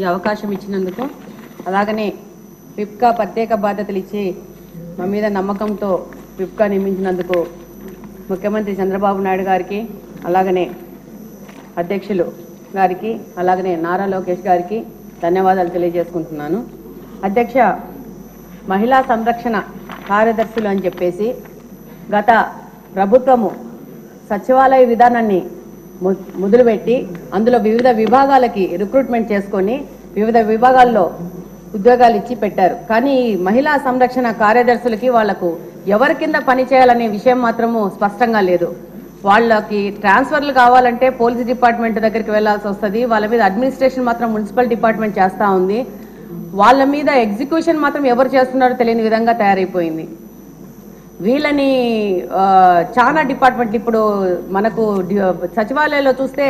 ఈ అవకాశం ఇచ్చినందుకు అలాగనే పిప్కా ప్రత్యేక బాధ్యతలు ఇచ్చి మా మీద నమ్మకంతో పిప్కా నియమించినందుకు ముఖ్యమంత్రి చంద్రబాబు నాయుడు గారికి అలాగనే అధ్యక్షులు గారికి అలాగనే నారా లోకేష్ గారికి ధన్యవాదాలు తెలియజేసుకుంటున్నాను. అధ్యక్ష మహిళా సంరక్షణ కార్యదర్శులు అని చెప్పేసి గత ప్రభుత్వము సచివాలయ విధానాన్ని మొదలుపెట్టి అందులో వివిధ విభాగాలకి రిక్రూట్మెంట్ చేసుకొని వివిధ విభాగాల్లో ఉద్యోగాలు ఇచ్చి పెట్టారు. కానీ ఈ మహిళా సంరక్షణ కార్యదర్శులకి వాళ్ళకు ఎవరి కింద పని చేయాలనే విషయం మాత్రము స్పష్టంగా లేదు. వాళ్ళకి ట్రాన్స్ఫర్లు కావాలంటే పోలీస్ డిపార్ట్మెంట్ దగ్గరికి వెళ్ళాల్సి వస్తుంది. వాళ్ళ మీద అడ్మినిస్ట్రేషన్ మాత్రం మున్సిపల్ డిపార్ట్మెంట్ చేస్తూ ఉంది. వాళ్ళ మీద ఎగ్జిక్యూషన్ మాత్రం ఎవరు చేస్తున్నారో తెలియని విధంగా తయారైపోయింది. వీళ్ళని చాలా డిపార్ట్మెంట్లు ఇప్పుడు మనకు సచివాలయంలో చూస్తే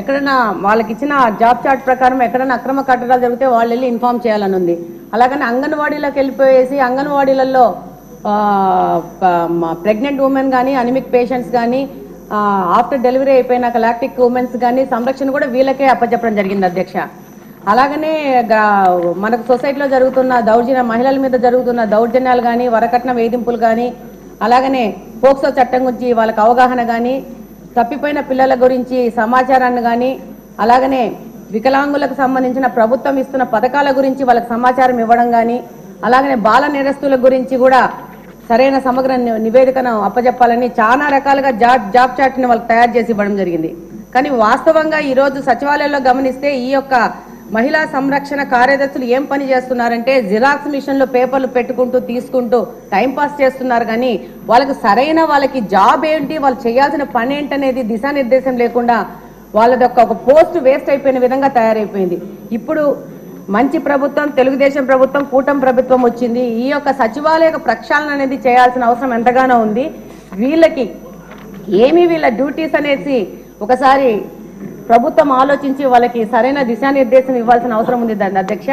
ఎక్కడైనా వాళ్ళకి ఇచ్చిన జాబ్ చార్ట్ ప్రకారం ఎక్కడైనా అక్రమ కట్టడాలు జరిగితే వాళ్ళు వెళ్ళి ఇన్ఫామ్ చేయాలని ఉంది. అలాగని అంగన్వాడీలోకి వెళ్ళిపోయేసి అంగన్వాడీలలో ప్రెగ్నెంట్ ఉమెన్ కానీ అనిమిక్ పేషెంట్స్ కానీ ఆఫ్టర్ డెలివరీ అయిపోయినాక లాక్టిక్ ఉమెన్స్ కానీ సంరక్షణ కూడా వీళ్ళకే అప్పచెప్పడం జరిగింది అధ్యక్ష. అలాగనే మనకు సొసైటీలో జరుగుతున్న దౌర్జన్య మహిళల మీద జరుగుతున్న దౌర్జన్యాలు కానీ వరకట్న వేధింపులు కానీ అలాగనే పోక్సో చట్టం గురించి వాళ్ళకి అవగాహన కానీ తప్పిపోయిన పిల్లల గురించి సమాచారాన్ని కానీ అలాగనే వికలాంగులకు సంబంధించిన ప్రభుత్వం ఇస్తున్న పథకాల గురించి వాళ్ళకి సమాచారం ఇవ్వడం కానీ అలాగనే బాల నేరస్తుల గురించి కూడా సరైన సమగ్ర నివేదికను అప్పజెప్పాలని చాలా రకాలుగా జాబ్ జాబ్ చాట్ని వాళ్ళకి తయారు చేసి ఇవ్వడం జరిగింది. కానీ వాస్తవంగా ఈరోజు సచివాలయంలో గమనిస్తే ఈ యొక్క మహిళా సంరక్షణ కార్యదర్శులు ఏం పని చేస్తున్నారంటే జిరాక్స్ మిషన్లో పేపర్లు పెట్టుకుంటూ తీసుకుంటూ టైంపాస్ చేస్తున్నారు. కానీ వాళ్ళకి సరైన వాళ్ళకి జాబ్ ఏంటి వాళ్ళు చేయాల్సిన పని ఏంటనేది దిశానిర్దేశం లేకుండా వాళ్ళది ఒక పోస్ట్ వేస్ట్ అయిపోయిన విధంగా తయారైపోయింది. ఇప్పుడు మంచి ప్రభుత్వం తెలుగుదేశం ప్రభుత్వం కూటమి ప్రభుత్వం వచ్చింది. ఈ యొక్క సచివాలయ ప్రక్షాళన అనేది చేయాల్సిన అవసరం ఎంతగానో ఉంది. వీళ్ళకి ఏమి వీళ్ళ డ్యూటీస్ అనేసి ఒకసారి ప్రభుత్వం ఆలోచించి వాళ్ళకి సరైన దిశానిర్దేశం ఇవ్వాల్సిన అవసరం ఉంది దాని అధ్యక్ష.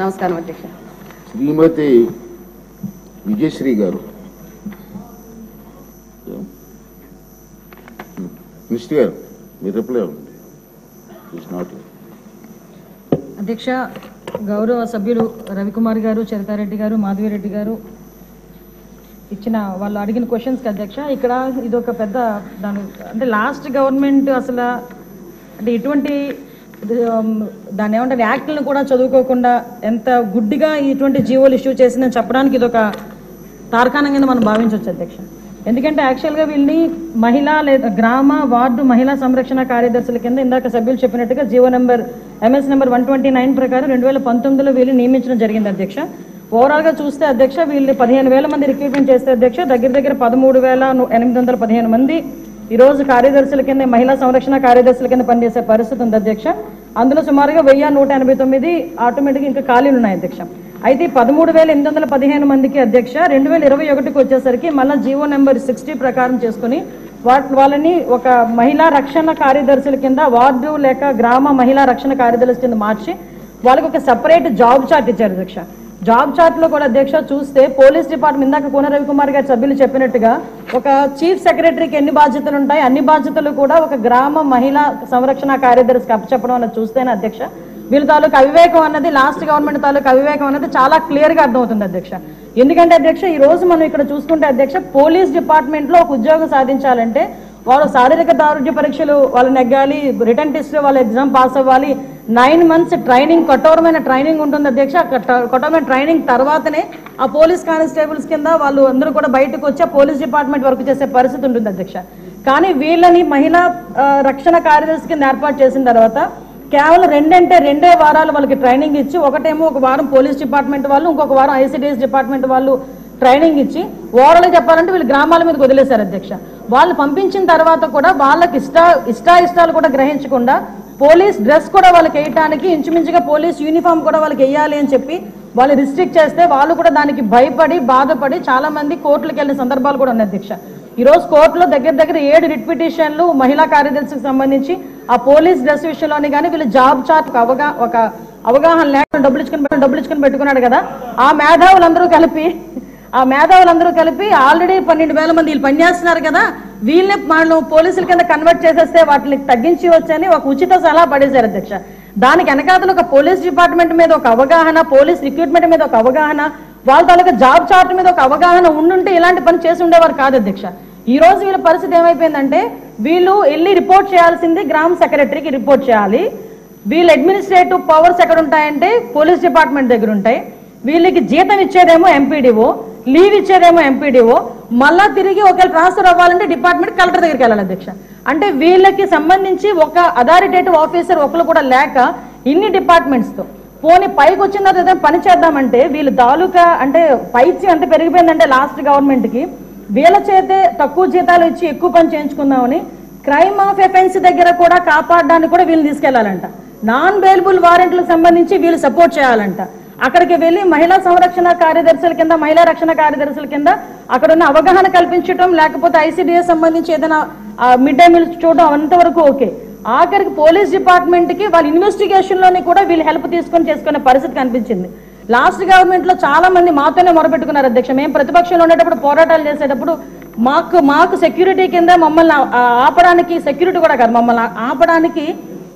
నమస్కారం అధ్యక్ష. శ్రీమతి విజయశ్రీ గారు. మినిస్టర్ గారు మీరు రిప్లై అవ్వండి ఇట్స్ నాట్ అధ్యక్ష గౌరవ సభ్యులు రవికుమార్ గారు చరితారెడ్డి గారు మాధవిరెడ్డి గారు ఇచ్చిన వాళ్ళు అడిగిన క్వశ్చన్స్కి అధ్యక్ష ఇక్కడ ఇది ఒక పెద్ద దాని అంటే లాస్ట్ గవర్నమెంట్ అసలు అంటే ఇటువంటి దాన్ని ఏమంటారు యాక్ట్లను కూడా చదువుకోకుండా ఎంత గుడ్డిగా ఇటువంటి జీవోలు ఇష్యూ చేసిందని చెప్పడానికి ఇది ఒక తార్కాణం కింద మనం భావించవచ్చు అధ్యక్ష. ఎందుకంటే యాక్చువల్గా వీళ్ళని మహిళా లేదా గ్రామ వార్డు మహిళా సంరక్షణ కార్యదర్శుల కింద ఇందాక సభ్యులు చెప్పినట్టుగా GO number MS number one twenty nine ప్రకారం రెండు వేల పంతొమ్మిదిలో వీళ్ళు నియమించడం జరిగింది అధ్యక్ష. ఓవరాల్గా చూస్తే అధ్యక్ష వీళ్ళు పదిహేను వేల మంది రిక్రూట్మెంట్ చేస్తే అధ్యక్ష దగ్గర దగ్గర పదమూడు వేల ఎనిమిది వందల పదిహేను మంది ఈరోజు కార్యదర్శుల కింద మహిళా సంరక్షణ కార్యదర్శుల కింద పనిచేసే పరిస్థితి ఉంది అధ్యక్ష. అందులో సుమారుగా వెయ్యి నూట ఎనభై తొమ్మిది ఆటోమేటిక్గా ఇంకా ఖాళీలు ఉన్నాయి అధ్యక్ష. అయితే పదమూడు వేల ఎనిమిది వందల పదిహేను మందికి అధ్యక్ష రెండు వేల ఇరవై ఒకటికి వచ్చేసరికి మళ్ళీ జీవో నెంబర్ సిక్స్టీ ప్రకారం చేసుకుని వాట్ వాళ్ళని ఒక మహిళా రక్షణ కార్యదర్శుల కింద వార్డు లేక గ్రామ మహిళా రక్షణ కార్యదర్శుల కింద మార్చి వాళ్ళకి ఒక సపరేట్ జాబ్ చార్ట్ ఇచ్చారు అధ్యక్ష. జాబ్ చార్ట్లో కూడా అధ్యక్ష చూస్తే పోలీస్ డిపార్ట్మెంట్ ఇందాక కోన రవికుమార్ గారి సభ్యులు చెప్పినట్టుగా ఒక చీఫ్ సెక్రటరీకి ఎన్ని బాధ్యతలు ఉంటాయి? అన్ని బాధ్యతలు కూడా ఒక గ్రామ మహిళా సంరక్షణ కార్యదర్శికి అప్పచెప్పడం అన్నది చూస్తేనే అధ్యక్ష. వీళ్ళ తాలూకు అవివేకం అన్నది లాస్ట్ గవర్నమెంట్ తాలూకు అవివేకం అన్నది చాలా క్లియర్గా అర్థమవుతుంది అధ్యక్ష. ఎందుకంటే అధ్యక్ష ఈ రోజు మనం ఇక్కడ చూసుకుంటే అధ్యక్ష పోలీస్ డిపార్ట్మెంట్లో ఒక ఉద్యోగం సాధించాలంటే వాళ్ళు శారీరక దారుఢ్య పరీక్షలు వాళ్ళు నెగ్గాలి రిటర్న్ టెస్ట్ వాళ్ళు ఎగ్జామ్ పాస్ అవ్వాలి. నైన్ మంత్స్ ట్రైనింగ్ కఠోరమైన ట్రైనింగ్ ఉంటుంది అధ్యక్ష. కఠోరమైన ట్రైనింగ్ తర్వాతనే ఆ పోలీస్ కానిస్టేబుల్స్ కింద వాళ్ళు అందరూ కూడా బయటకు వచ్చి పోలీస్ డిపార్ట్మెంట్ వర్క్ చేసే పరిస్థితి ఉంటుంది అధ్యక్ష. కానీ వీళ్ళని మహిళా రక్షణ కార్యదర్శి కింద ఏర్పాటు చేసిన తర్వాత కేవలం రెండంటే రెండే వారాలు వాళ్ళకి ట్రైనింగ్ ఇచ్చి ఒకటేమో ఒక వారం పోలీస్ డిపార్ట్మెంట్ వాళ్ళు ఇంకొక వారం ఐసిడిఎస్ డిపార్ట్మెంట్ వాళ్ళు ట్రైనింగ్ ఇచ్చి ఓవరాల్ చెప్పాలంటే వీళ్ళు గ్రామాల మీద వదిలేశారు అధ్యక్ష. వాళ్ళు పంపించిన తర్వాత కూడా వాళ్ళకి ఇష్ట ఇష్టాయిష్టాలు కూడా గ్రహించకుండా పోలీస్ డ్రెస్ కూడా వాళ్ళకి వేయటానికి ఇంచుమించుగా పోలీస్ యూనిఫామ్ కూడా వాళ్ళకి వేయాలి అని చెప్పి వాళ్ళు రిస్ట్రిక్ట్ చేస్తే వాళ్ళు కూడా దానికి భయపడి బాధపడి చాలా మంది కోర్టులకు వెళ్ళిన సందర్భాలు కూడా ఉన్నాయి అధ్యక్ష. ఈరోజు కోర్టులో దగ్గర దగ్గర ఏడు రిట్ పిటిషన్లు మహిళా కార్యదర్శికి సంబంధించి ఆ పోలీస్ డ్రెస్ విషయంలోనే కానీ వీళ్ళు జాబ్ చార్ట్ అవగా ఒక అవగాహన లేకుండా డబ్బులు ఇచ్చుకుని డబ్బులు ఇచ్చుకుని పెట్టుకున్నాడు కదా. ఆ మేధావులందరూ కలిపి ఆ మేధావులందరూ కలిపి ఆల్రెడీ పన్నెండు వేల మంది వీళ్ళు పనిచేస్తున్నారు కదా వీళ్ళని మనం పోలీసుల కింద కన్వర్ట్ చేసేస్తే వాటిని తగ్గించి వచ్చని ఒక ఉచిత సలహా పడేశారు అధ్యక్ష. దానికి వెనకాతలు ఒక పోలీస్ డిపార్ట్మెంట్ మీద ఒక అవగాహన పోలీస్ రిక్రూట్మెంట్ మీద ఒక అవగాహన వాళ్ళ తాలూకా జాబ్ చార్ట్ మీద ఒక అవగాహన ఉండుంటే ఇలాంటి పని చేసి ఉండేవారు కాదు అధ్యక్ష. ఈ రోజు వీళ్ళ పరిస్థితి ఏమైపోయిందంటే వీళ్ళు వెళ్ళి రిపోర్ట్ చేయాల్సింది గ్రామ సెక్రటరీకి రిపోర్ట్ చేయాలి. వీళ్ళ అడ్మినిస్ట్రేటివ్ పవర్స్ ఎక్కడ ఉంటాయంటే పోలీస్ డిపార్ట్మెంట్ దగ్గర ఉంటాయి. వీళ్ళకి జీతం ఇచ్చేదేమో ఎంపీడీఓ లీవ్ ఇచ్చేదేమో ఎంపీడీఓ. మళ్ళా తిరిగి ఒకవేళ ట్రాన్స్ఫర్ అవ్వాలంటే డిపార్ట్మెంట్ కలెక్టర్ దగ్గరికి వెళ్ళాలి అధ్యక్ష. అంటే వీళ్ళకి సంబంధించి ఒక అథారిటేటివ్ ఆఫీసర్ ఒకరు కూడా లేక ఇన్ని డిపార్ట్మెంట్స్తో పోనీ పైకి వచ్చిన తర్వాత ఏదైనా పని చేద్దామంటే వీళ్ళు తాలూకా అంటే పైచి ఎంత పెరిగిపోయిందంటే లాస్ట్ గవర్నమెంట్కి వీళ్ళ చేతే తక్కువ జీతాలు ఇచ్చి ఎక్కువ పని చేయించుకుందామని క్రైమ్ ఆఫ్ ఎఫెన్స్ దగ్గర కూడా కాపాడడానికి కూడా వీళ్ళు తీసుకెళ్ళాలంట. నాన్ బెయిలబుల్ వారెంట్లకు సంబంధించి వీళ్ళు సపోర్ట్ చేయాలంట. అక్కడికి వెళ్ళి మహిళా సంరక్షణ కార్యదర్శుల కింద మహిళా రక్షణ కార్యదర్శుల కింద అక్కడ ఉన్న అవగాహన కల్పించడం లేకపోతే ఐసీడీఎస్ సంబంధించి ఏదైనా మిడ్ డే మీల్స్ చూడడం అంతవరకు ఓకే. ఆఖరికి పోలీస్ డిపార్ట్మెంట్కి వాళ్ళ ఇన్వెస్టిగేషన్లోని కూడా వీళ్ళు హెల్ప్ తీసుకొని చేసుకునే పరిస్థితి కనిపించింది. లాస్ట్ గవర్నమెంట్లో చాలా మంది మాతోనే మొరపెట్టుకున్నారు అధ్యక్ష. మేము ప్రతిపక్షంలో ఉండేటప్పుడు పోరాటాలు చేసేటప్పుడు మాకు మాకు సెక్యూరిటీ కింద మమ్మల్ని ఆపడానికి సెక్యూరిటీ కూడా కాదు. మమ్మల్ని ఆపడానికి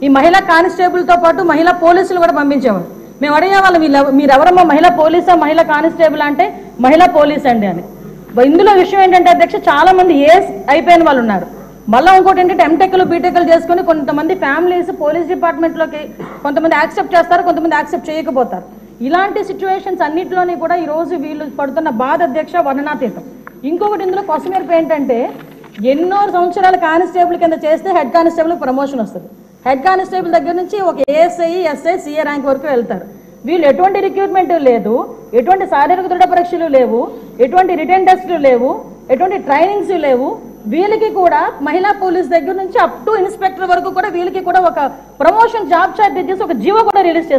ఈ మహిళా కానిస్టేబుల్తో పాటు మహిళా పోలీసులు కూడా పంపించేవారు. మేము అడిగే వాళ్ళు మీరు ఎవరమ్మా మహిళా పోలీసా? మహిళా కానిస్టేబుల్ అంటే మహిళా పోలీస్ అండి అని. ఇందులో విషయం ఏంటంటే అధ్యక్ష చాలా మంది ఏస్ అయిపోయిన వాళ్ళు ఉన్నారు. మళ్ళీ ఇంకోటి ఏంటంటే ఎంటెక్లు బీటెక్లు చేసుకుని కొంతమంది ఫ్యామిలీస్ పోలీస్ డిపార్ట్మెంట్లోకి కొంతమంది యాక్సెప్ట్ చేస్తారు కొంతమంది యాక్సెప్ట్ చేయకపోతారు. ఇలాంటి సిచ్యువేషన్స్ అన్నింటిలోని కూడా ఈరోజు వీళ్ళు పడుతున్న బాధ అధ్యక్ష వర్ణనాతీతం. ఇంకొకటి ఇందులో కొసమేర్పు ఏంటంటే ఎన్నో సంవత్సరాలు కానిస్టేబుల్ కింద చేస్తే హెడ్ కానిస్టేబుల్ ప్రమోషన్ వస్తుంది. హెడ్ కానిస్టేబుల్ దగ్గర నుంచి ఒక ఏఎస్ఐ ఎస్ఐ సిఏ ర్యాంక్ వరకు వెళ్తారు. వీళ్ళు ఎటువంటి రిక్రూట్మెంట్ లేదు ఎటువంటి శారీరక దృఢ పరీక్షలు లేవు ఎటువంటి రిటర్న్ టెస్టులు లేవు ఎటువంటి ట్రైనింగ్స్ లేవు. వీళ్ళకి కూడా మహిళా పోలీస్ దగ్గర నుంచి అప్ టు ఇన్స్పెక్టర్ వరకు కూడా వీళ్ళకి కూడా ఒక ప్రమోషన్ జాబ్ చార్ట్ చేసి ఒక జీవో కూడా రిలీజ్ చేస్తారు.